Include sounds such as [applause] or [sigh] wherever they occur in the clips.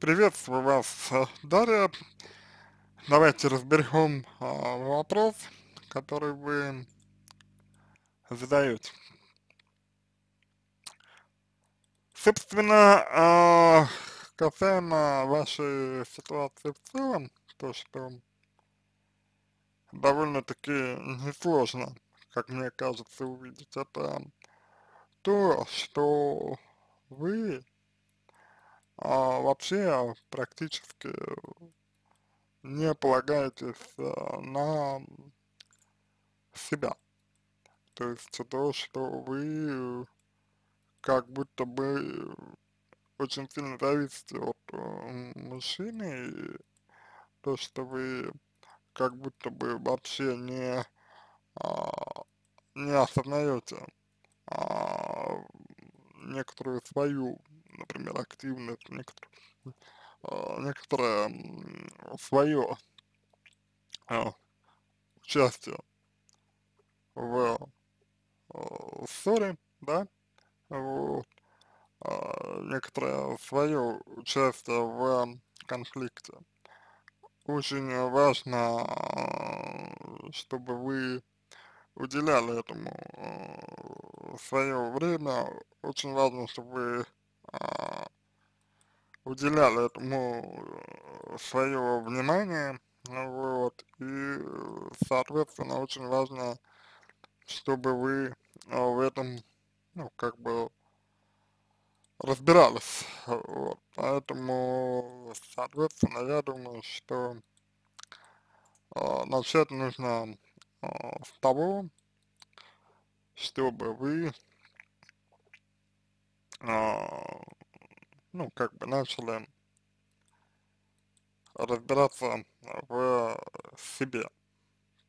Приветствую вас, э, Дарья. Давайте разберем а, вопрос, который вы задаете. Собственно, а, касаемо вашей ситуации в целом, то, что довольно-таки несложно, как мне кажется, увидеть, это то, что вы а, вообще практически не полагаетесь а, на себя. То есть то, что вы как будто бы очень сильно зависите от э, мужчины, и то, что вы как будто бы вообще не, а, не осознаете а, некоторую свою, например, активность, некоторую, а, некоторое свое а, участие в а, ссоре, да, вот, а, некоторое свое участие в конфликте. Очень важно, а, чтобы вы уделяли этому свое время, очень важно, чтобы вы уделяли этому э, свое внимание, вот, и, соответственно, очень важно, чтобы вы э, в этом, ну, как бы, разбирались, вот, поэтому, соответственно, я думаю, что э, начать нужно э, с того, чтобы вы, э, ну, как бы начали разбираться в себе,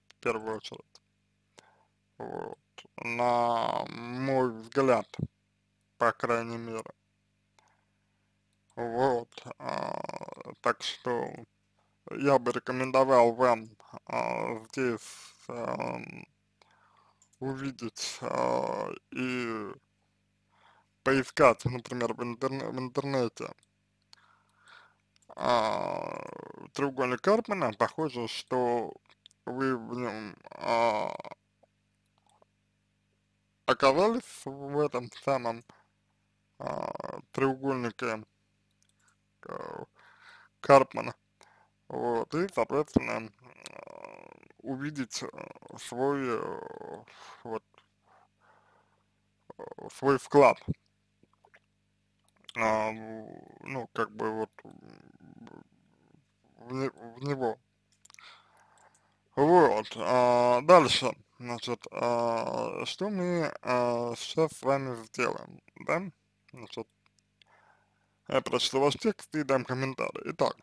в первую очередь. Вот. На мой взгляд, по крайней мере. Вот. А, так что я бы рекомендовал вам а, здесь а, увидеть а, и поискать, например, в, интерне в интернете. А, треугольник Карпмана, похоже, что вы в нем а, оказались в этом самом а, треугольнике а, Карпмана, вот, и, соответственно, увидеть э, свой, э, вот, э, свой вклад, а, ну, как бы вот в, в него. Вот, а, дальше, значит, а, что мы а, сейчас с вами сделаем, да, значит, я прочту ваш текст и дам комментарий. Итак,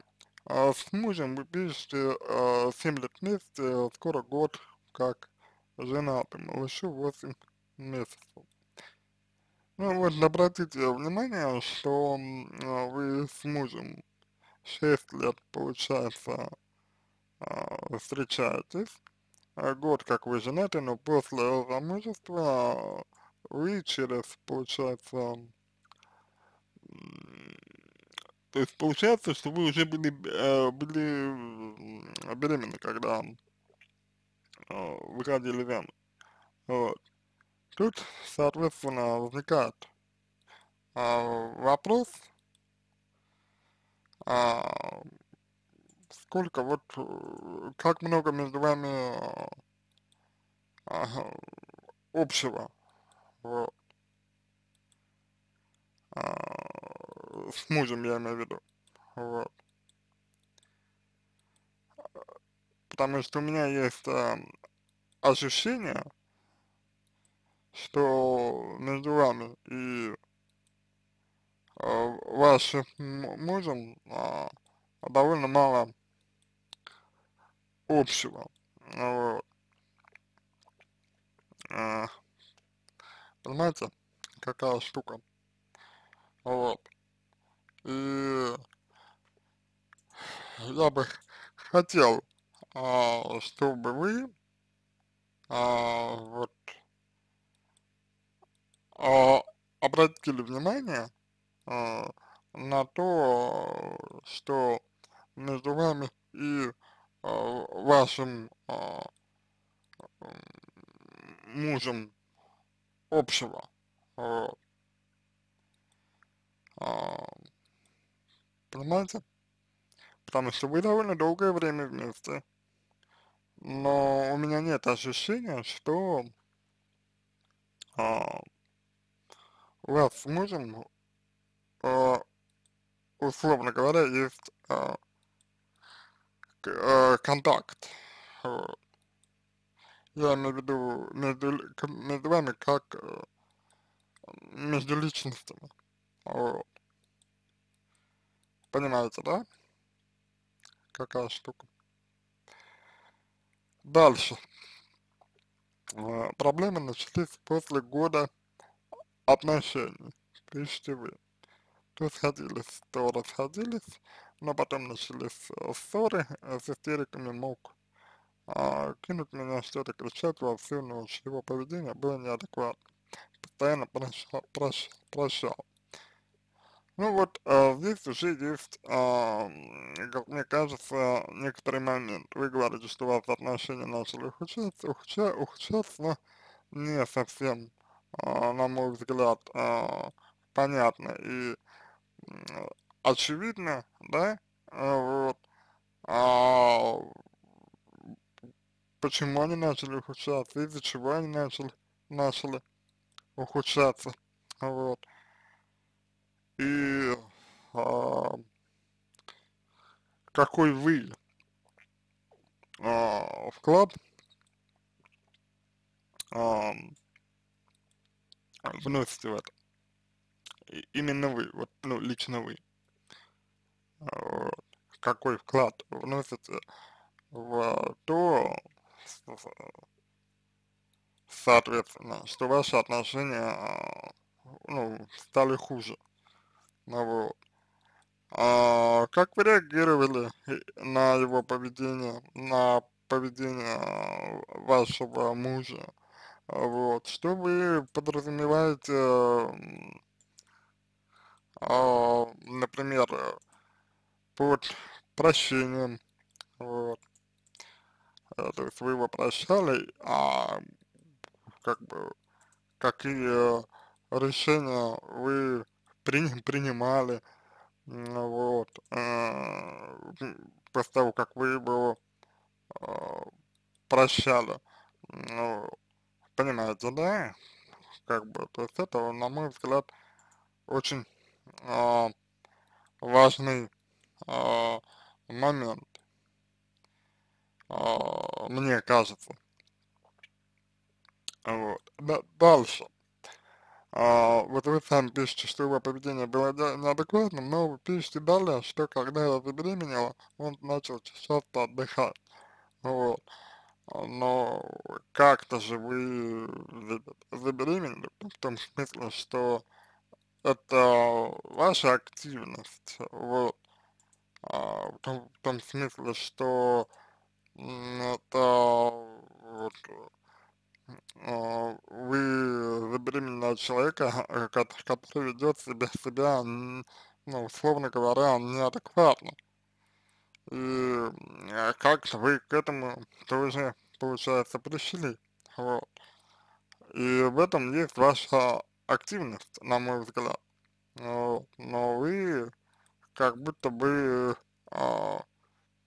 а с мужем вы пишете а, 7 лет вместе, скоро год, как женаты, малышу 8 месяцев. Ну вот, обратите внимание, что а, вы с мужем 6 лет, получается, а, встречаетесь, а год как вы женаты, но после замужества вы через, получается, то есть получается, что вы уже были, э, были беременны, когда выходили замуж. Вот. Тут, соответственно, возникает э, вопрос, э, сколько вот, как много между вами э, общего, вот. с мужем, я имею в виду, вот. Потому что у меня есть э, ощущение, что между вами и э, вашим мужем э, довольно мало общего, вот. Э, понимаете, какая штука, вот. И я бы хотел, а, чтобы вы, а, вот, обратили внимание а, на то, что между вами и э, вашим мужем общего. А, понимаете? Потому что вы довольно долгое время вместе, но у меня нет ощущения, что а, вас с мужем, а, условно говоря, есть к, а, контакт. Я имею в виду между, между вами как э, между личностями. Вот. Понимаете, да? Какая штука. Дальше. Э, проблемы начались после года отношений, пишите вы. То сходились, то расходились, но потом начались э, ссоры э, с истериками мог а, кинуть меня что-то кричать во всю ночь. Его поведение было неадекватным. Постоянно прощал, прощал, прощал. Ну вот, э, здесь уже есть, э, как мне кажется, некоторый момент. Вы говорите, что у вас отношения начали ухудшаться, ухудшаться, ухудшаться но не совсем, на мой взгляд, э, понятно и очевидно, да, э, вот, а, почему они начали ухудшаться, из-за чего они начали, начали ухудшаться, вот. И а, какой вы а, вклад а, вносите в это. И именно вы, вот, ну, лично вы. Вот. Какой вклад вносите в то, соответственно, что ваши отношения, ну, стали хуже. Ну вот. А как вы реагировали на его поведение, на поведение вашего мужа? Вот. Что вы подразумеваете, а, например, под прощением? Вот. Э, то есть вы его прощали, а как бы какие решения вы при, принимали, вот, э, после того, как вы его э, прощали, ну, понимаете, да, как бы, то есть это, на мой взгляд, очень э, важный э, момент, э, мне кажется. Вот. Да, дальше. А, вот вы сами пишете, что его поведение было неадекватным, но вы пишете далее, что когда я забеременела, он начал часто отдыхать. Вот. Но как-то же вы забеременели, в том смысле, что это ваша активность, вот, а, в, том, в том смысле, что это вот, а, вы забеременели от человека, э, который ведет себя, себя, ну, условно говоря, неадекватно. И э, как вы к этому тоже, получается, пришли. Вот. И в этом есть ваша активность, на мой взгляд. Вот. Но вы как будто бы а,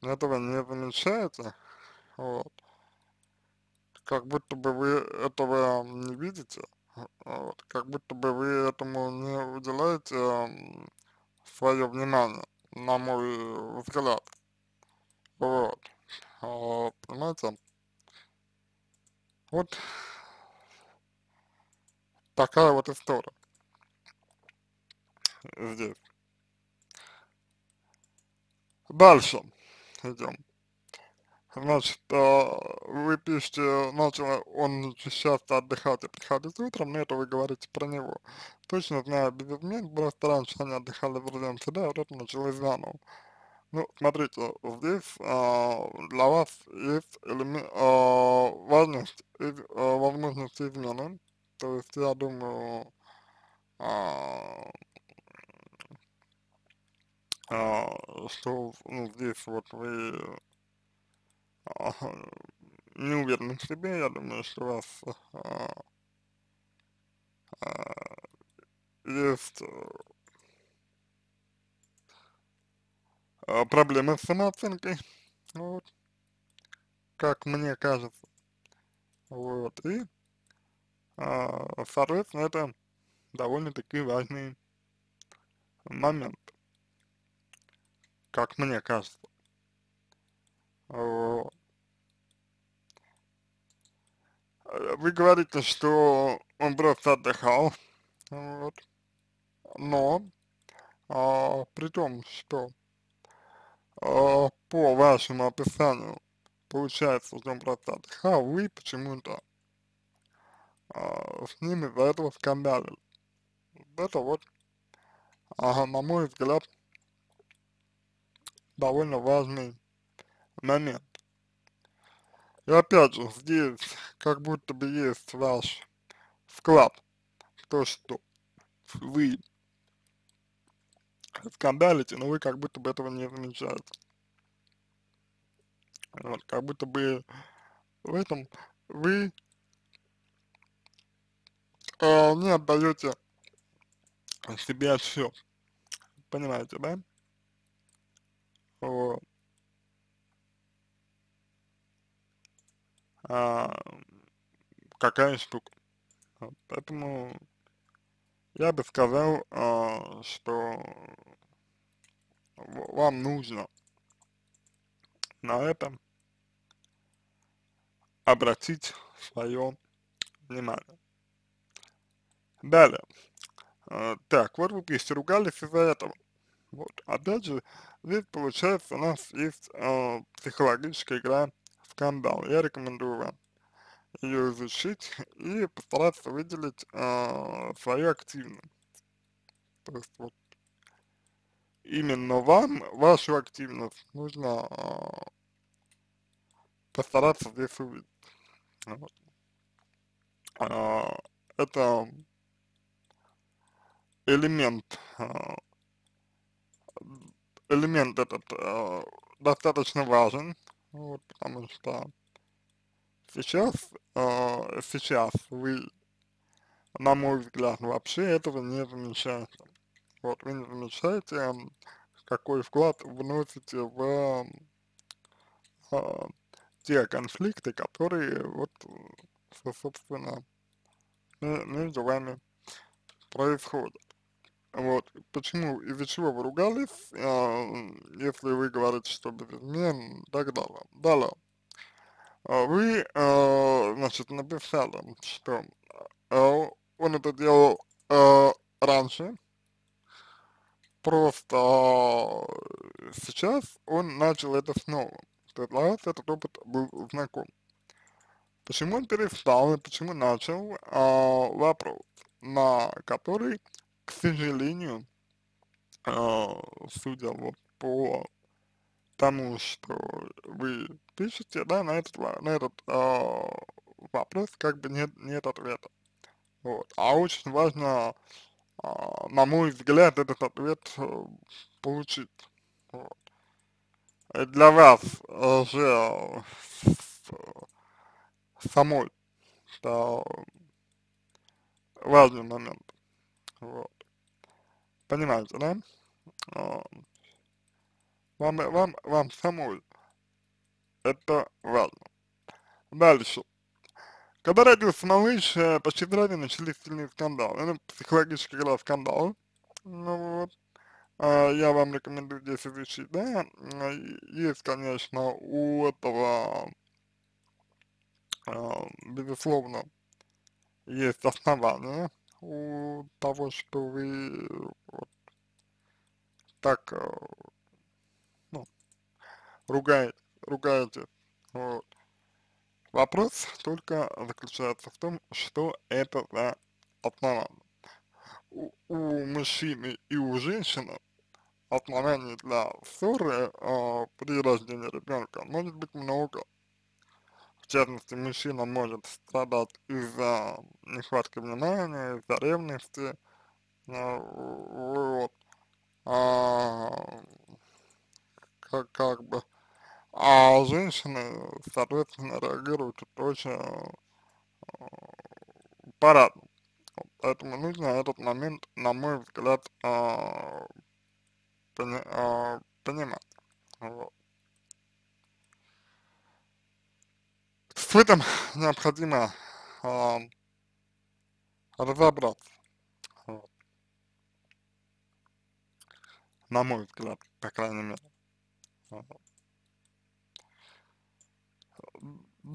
этого не замечаете. Вот как будто бы вы этого не видите, вот, как будто бы вы этому не уделяете свое внимание, на мой взгляд. Вот. А, понимаете? Вот такая вот история здесь. Дальше идем. Значит, а, вы пишете, начал он часто отдыхать и приходить утром, но это вы говорите про него. Точно знаю, без измен, просто раньше они отдыхали в резиденции, да, вот это началось заново. Ну, смотрите, здесь а, для вас есть элемент, а, важность, из, а, возможность измены, то есть я думаю, а, а, что, ну, здесь вот вы а, не уверены в себе, я думаю, что у вас а, а, есть а, проблемы с самооценкой, вот, как мне кажется, вот, и, а, соответственно, это довольно-таки важный момент, как мне кажется, вот. Вы говорите, что он просто отдыхал, вот, но, а, при том, что а, по вашему описанию получается, он просто отдыхал, вы почему-то а, с ним из-за этого скандалили. Это вот, а, на мой взгляд, довольно важный момент. И опять же, здесь как будто бы есть ваш вклад в то, что вы скандалите, но вы как будто бы этого не замечаете. Вот, как будто бы в этом вы э, не отдаете себе отсчет. Понимаете, да? Вот. А, какая штука. Вот, поэтому я бы сказал, а, что вам нужно на это обратить свое внимание. Далее. А, так, вот вы пишете, ругались из-за этого. Вот, опять же, здесь получается у нас есть э, психологическая игра скандал. Я рекомендую вам ее изучить и постараться выделить э, свою активность. То есть вот именно вам, вашу активность нужно э, постараться здесь увидеть. Вот. А, это элемент, а, элемент этот а, достаточно важен, вот, потому что сейчас, э, сейчас вы, на мой взгляд, вообще этого не замечаете. Вот, вы не замечаете, какой вклад вносите в э, те конфликты, которые, вот, собственно, между вами происходят. Вот, почему, из-за чего вы ругались, э, если вы говорите, что без измен, так далее. Далее. А вы, значит, написали, что он это делал раньше, просто сейчас он начал это снова. То есть для вас этот опыт был знаком. Почему он перестал и почему начал, э, вопрос, на который к сожалению, э, судя вот по тому, что вы пишете, да, на этот, на этот э, вопрос как бы нет, нет ответа. Вот. А очень важно, э, на мой взгляд, этот ответ э, получить. Вот. И для вас э, же самой, это важный момент. Вот. Понимаете, да? А, вам, вам, вам самой это важно. Дальше. Когда родился малыш, э, почти сразу начались сильные скандалы. Это психологический игра скандал. Ну вот. А, я вам рекомендую здесь изучить, да. Есть, конечно, у этого, а, безусловно, есть основания у того, что вы вот, так, э, ну, ругает, ругаете, вот. Вопрос только заключается в том, что это за основание. У, у мужчины и у женщины оснований для ссоры э, при рождении ребенка может быть много в частности, мужчина может страдать из-за нехватки внимания, из-за ревности, э, вот, а, как, как бы, а женщины, соответственно, реагируют очень э, по-разному. Поэтому нужно этот момент, на мой взгляд, э, э, понимать. Вот. С этим необходимо разобраться. Вот. На мой взгляд, по крайней мере. Вот.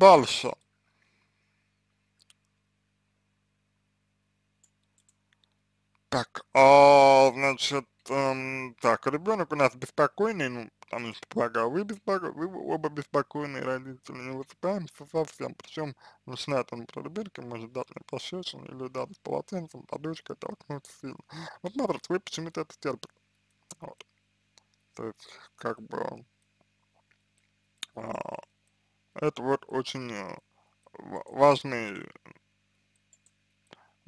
Дальше. Так, а, значит, эм, так, ребенок у нас беспокойный, ну, потому что, полагаю, вы, беспоко... вы оба беспокойные родители, не высыпаемся совсем, причем начинает он про ребенка, может дать мне пощечину или дать полотенцем, подушкой, толкнуть сильно. Вот смотрите, вы почему-то это терпите. Вот. То есть, как бы, а, это вот очень э, важный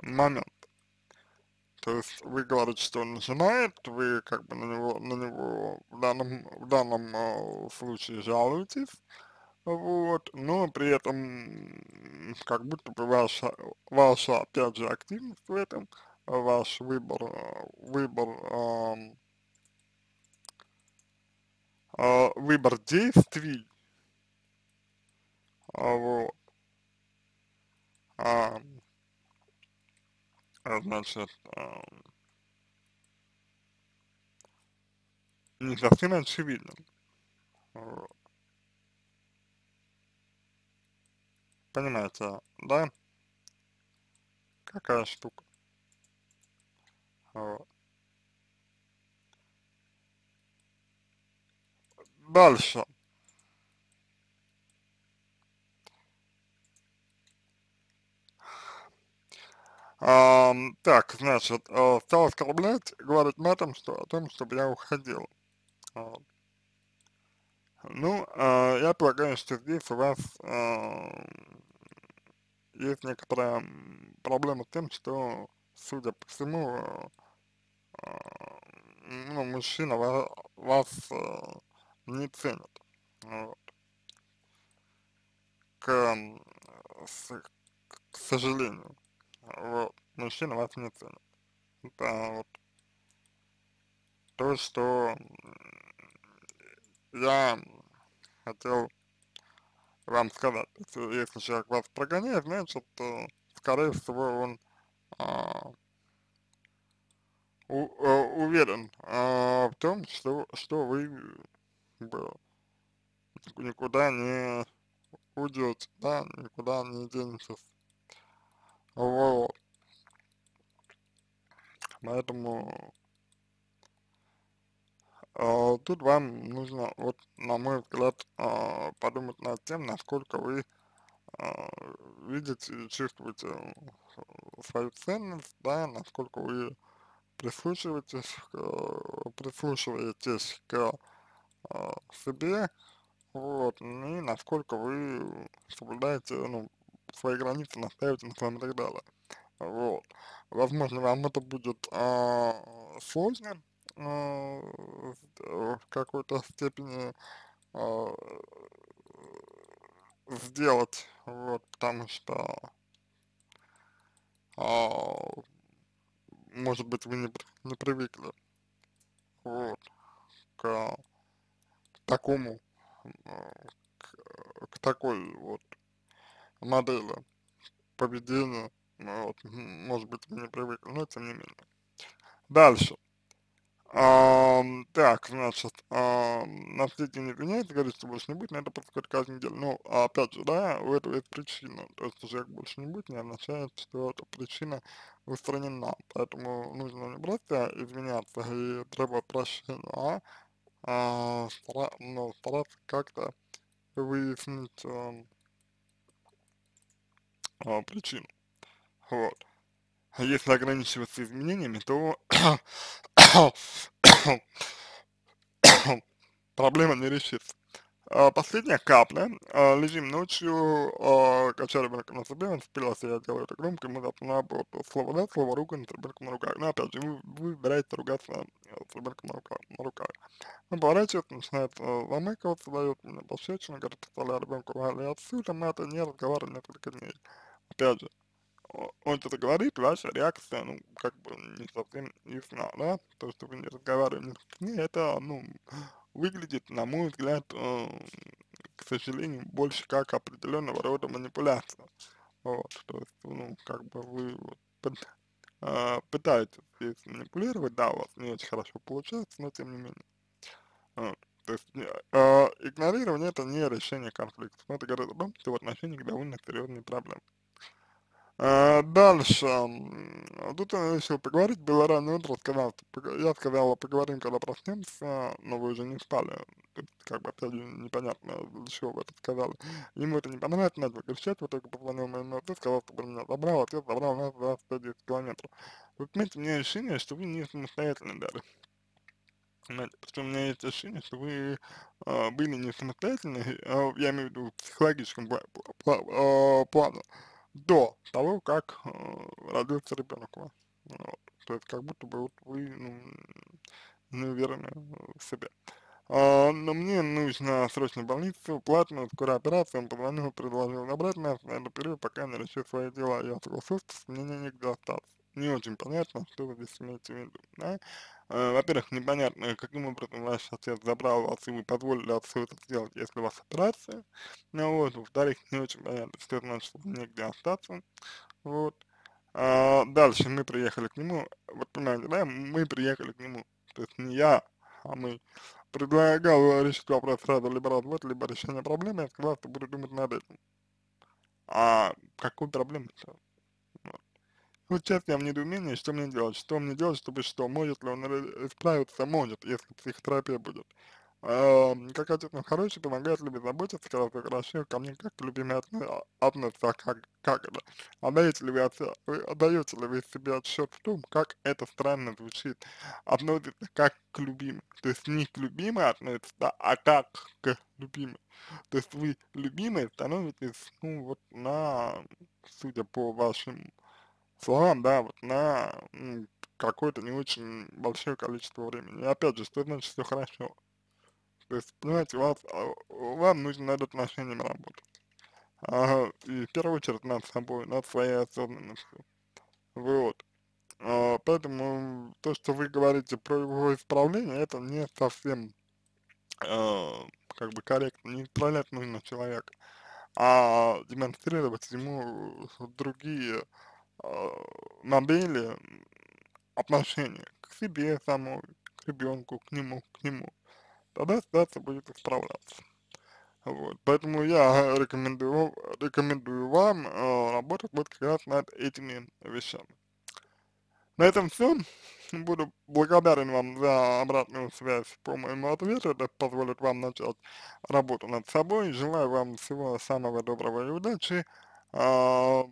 момент. То есть вы говорите, что он начинает, вы как бы на него, на него в данном, в данном э, случае жалуетесь, вот, но при этом как будто бы ваша, ваша опять же активность в этом, ваш выбор, выбор, э, э, выбор действий, вот, э, а, значит, а, не совсем очевидно. Вот. Понимаете, да? Какая штука. Вот. Дальше. Так, значит, э, стал оскорблять, говорить матом, что о том, чтобы я уходил. Вот. Ну, э, я полагаю, что здесь у вас э, есть некоторая проблема с тем, что, судя по всему, э, ну, мужчина вас, вас не ценит. Вот. К, к сожалению вот, мужчина вас не ценит. Это вот то, что я хотел вам сказать. Если, если человек вас прогоняет, значит, то, скорее всего, он а, у, а, уверен а, в том, что, что вы никуда не уйдете, да, никуда не денетесь вот. Поэтому э, тут вам нужно, вот, на мой взгляд, э, подумать над тем, насколько вы э, видите и чувствуете свою ценность, да, насколько вы прислушиваетесь, э, прислушиваетесь к э, себе, вот, и насколько вы соблюдаете, ну, свои границы, настаивать на своем и так далее. Вот. Возможно, вам это будет э, сложно э, в какой-то степени э, сделать, вот, потому что, э, может быть, вы не, не привыкли, вот, к такому, к, к такой вот модели поведения, ну, вот, может быть, не привыкли, но тем не менее. Дальше. А, так, значит, а, на свете не извиняется, говорит, что больше не будет, но это происходит каждую неделю. Ну, а опять же, да, у этого есть причина. То есть, человек больше не будет, не означает, что эта причина устранена. Поэтому нужно не просто извиняться и требовать прощения, а, а стара, ну, стараться как-то выяснить, а, а, причин. Вот. Если ограничиваться изменениями, то [coughs] проблема не решится. А, последняя капля, а, лежим ночью, а, качаю ребенка на себе, он впилась, я делаю это громко, завтра на работу. Слово да, слово ругань с ребенком на руках. Но опять же, вы, вы выбираете ругаться с ребенком на руках. На руках. Он поворачивается, начинает замыкаться, дает мне пощечину, говорит, представляю ребенку ругали отсюда, мы это не разговаривали несколько дней. Опять же, он что-то говорит, ваша реакция, ну, как бы не совсем ясна, да, то, что вы не разговариваете несколько дней, это, ну, выглядит, на мой взгляд, э, к сожалению, больше как определенного рода манипуляция. Вот, то есть, ну, как бы вы вот пыт- а, пытаетесь здесь манипулировать, да, у вас не очень хорошо получается, но тем не менее. Вот. То есть не- а, игнорирование это не решение конфликта. Это говорит о том, что в отношениях довольно серьезные проблемы. А, дальше, м, тут я решил поговорить, было раннее утро, сказал, я сказала, поговорим, когда проснемся, но вы уже не спали, тут как бы опять непонятно, для чего вы это сказали. Ему это не понравилось, начал кричать, в итоге позвонил моему отцу, сказал, чтобы меня забрал, отец забрал нас за 110 километров. Вы понимаете, у меня ощущение, что вы не самостоятельны даже. Понимаете, что у меня есть ощущение, что вы а, были не самостоятельны, а, я имею в виду в психологическом пла- пла- пла- а, плане, до того, как э, родился ребенок. Вот. То есть как будто бы вот вы ну, не уверены в себе. А, но мне нужно срочно в больницу, платную, скорая операция, он позвонил, предложил набрать нас на этот период, пока не решу свои дела. Я согласился, мне негде остаться. Не очень понятно, что вы здесь имеете в виду, да? Э, Во-первых, непонятно, каким образом ваш отец забрал вас, и вы позволили отцу это сделать, если у вас операция. Ну вот, во-вторых, не очень понятно, что значит, негде остаться. Вот. А, дальше мы приехали к нему, вот понимаете, да, мы приехали к нему, то есть не я, а мы. Предлагал решить вопрос сразу либо развод, либо решение проблемы, я сказал, что буду думать над этим. А какой проблемы -то? Вот. Вот сейчас я в недоумении, что мне делать, что мне делать, чтобы что, может ли он исправиться, может, если психотерапия будет. А, как отец он хороший, помогает, любит заботиться, когда все хорошо, ко мне как к любимой отно- а, относится, а как, как это? Отдаете ли вы, отца- вы отдаете ли вы себе отсчет в том, как это странно звучит, относится как к любимой, то есть не к любимой относится, а как к любимой. То есть вы любимой становитесь, ну, вот на, судя по вашим словам, да, вот на какое-то не очень большое количество времени. И опять же, что значит все хорошо? То есть, понимаете, вас, а, вам нужно над отношениями работать. Ага, и в первую очередь над собой, над своей осознанностью. Вот. А, поэтому то, что вы говорите про его исправление, это не совсем а, как бы корректно. Не исправлять нужно человека, а демонстрировать ему другие а, модели м, отношения к себе самой, к ребенку, к нему, к нему. Тогда ситуация будет исправляться. Вот. Поэтому я рекомендую, рекомендую вам э, работать вот как раз над этими вещами. На этом все. Буду благодарен вам за обратную связь по моему ответу. Это позволит вам начать работу над собой. Желаю вам всего самого доброго и удачи. А,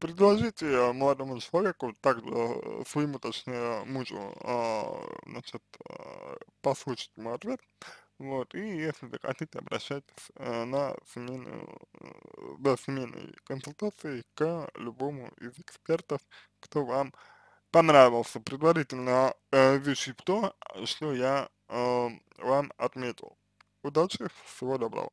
Предложите э, молодому человеку, также э, своему, точнее, мужу, а, значит, послушать мой ответ, вот, и если захотите, обращайтесь э, на семейную, э, до семейной консультации к любому из экспертов, кто вам понравился, предварительно э, изучив то, что я э, вам отметил. Удачи, всего доброго.